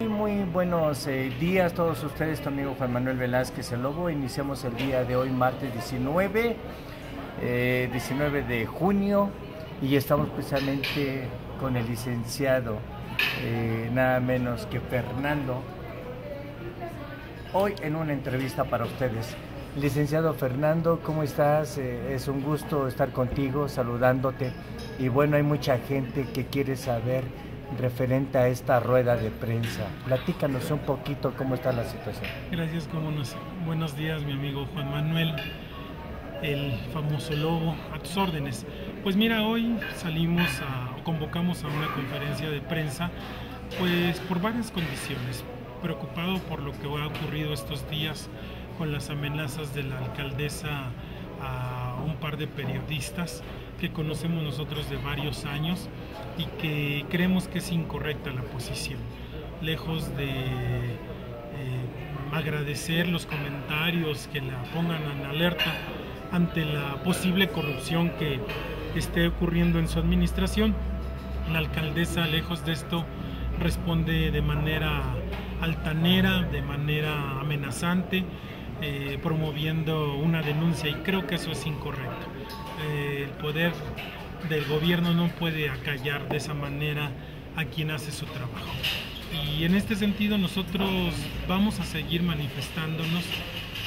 Muy buenos eh, días todos ustedes, tu amigo Juan Manuel Velázquez el Lobo. Iniciamos el día de hoy, martes 19, 19 eh, de junio, y estamos precisamente con el licenciado, eh, nada menos que Fernando, hoy en una entrevista para ustedes. Licenciado Fernando, ¿cómo estás? es un gusto estar contigo, saludándote. Y bueno, hay mucha gente que quiere saber referente a esta rueda de prensa. Platícanos un poquito cómo está la situación. Gracias, cómo buenos días mi amigo Juan Manuel, el famoso lobo, a tus órdenes. Pues mira, hoy salimos a, convocamos a una conferencia de prensa, pues por varias condiciones, preocupado por lo que ha ocurrido estos días con las amenazas de la alcaldesa a un par de periodistas que conocemos nosotros de varios años y que creemos que es incorrecta la posición. Lejos de eh, agradecer los comentarios que la pongan en alerta ante la posible corrupción que esté ocurriendo en su administración, la alcaldesa, lejos de esto, responde de manera altanera, de manera amenazante, eh, promoviendo una denuncia y creo que eso es incorrecto. Eh, el poder del gobierno no puede acallar de esa manera a quien hace su trabajo. Y en este sentido nosotros vamos a seguir manifestándonos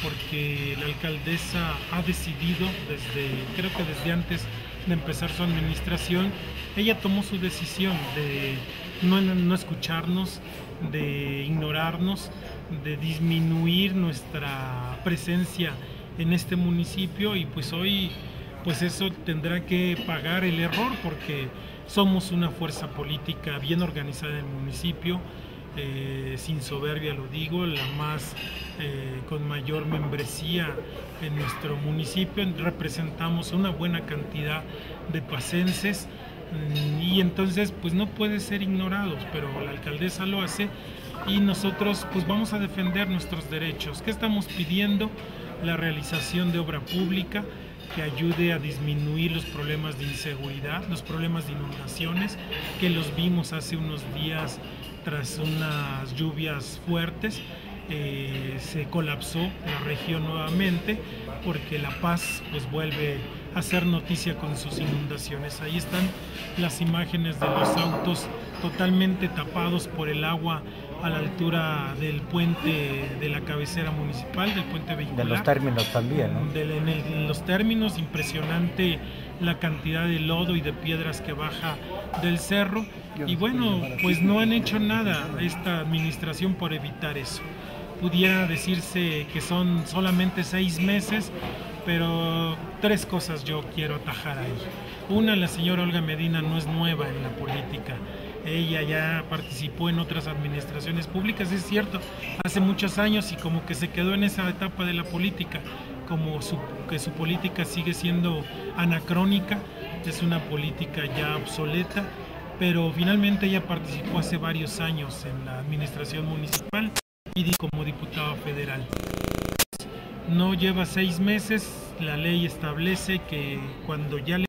porque la alcaldesa ha decidido desde, creo que desde antes de empezar su administración, ella tomó su decisión de no, no escucharnos, de ignorarnos, de disminuir nuestra presencia en este municipio y pues hoy pues eso tendrá que pagar el error porque somos una fuerza política bien organizada en el municipio, eh, sin soberbia lo digo, la más eh, con mayor membresía en nuestro municipio, representamos una buena cantidad de pacenses y entonces pues no puede ser ignorados, pero la alcaldesa lo hace y nosotros pues vamos a defender nuestros derechos. ¿Qué estamos pidiendo? La realización de obra pública, que ayude a disminuir los problemas de inseguridad, los problemas de inundaciones, que los vimos hace unos días tras unas lluvias fuertes. Eh, se colapsó la región nuevamente porque La Paz pues vuelve a ser noticia con sus inundaciones. Ahí están las imágenes de los autos totalmente tapados por el agua a la altura del puente de la cabecera municipal, del puente vehicular. De los términos también, ¿no? en los términos, impresionante la cantidad de lodo y de piedras que baja del cerro. Y bueno, pues no han hecho nada esta administración por evitar eso. Pudiera decirse que son solamente seis meses, pero tres cosas yo quiero atajar ahí. Una, la señora Olga Medina no es nueva en la política ella ya participó en otras administraciones públicas, es cierto, hace muchos años y como que se quedó en esa etapa de la política, como que su política sigue siendo anacrónica, es una política ya obsoleta, pero finalmente ella participó hace varios años en la administración municipal como diputada federal. No lleva seis meses, la ley establece que cuando ya le